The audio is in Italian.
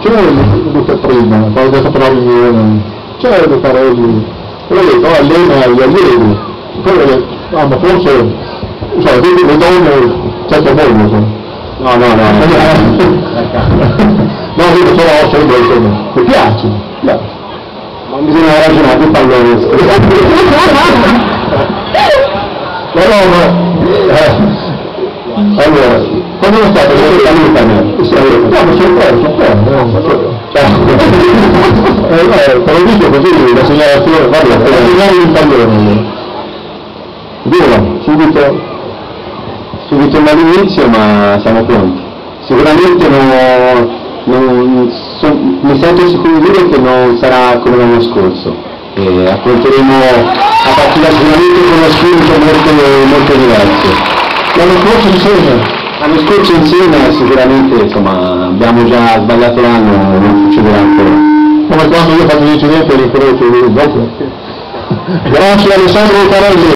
c'era l'ho detto prima, ho detto però riunione, c'era il Carelli, poi ho detto, oh, allena gli allievi, poi ho detto, ah, ma forse, cioè, le donne, certo moglie, so. No, no, no. no, io solo sempre insomma, mi piace, mi piace. Ma bisogna ragionare più pallone. Però, eh, allora, quando è stato il salutami? No, ma qua. Eh, eh, te lo dico così, la segnalazione, guarda, la segnale il pallone. Duro, subito, subito all'inizio, ma siamo pronti. Sicuramente non, non, so- mi sento sicuro di dire che non sarà come l'anno scorso. E affronteremo la partita sicuramente con uno spirito molto, molto diverso. L'anno scorso insieme. L'anno scorso insieme sicuramente insomma, abbiamo già sbagliato l'anno, non succederà ancora. Come quando io fatto l'incidente e l'incrocio dopo. Grazie Alessandro Carelli.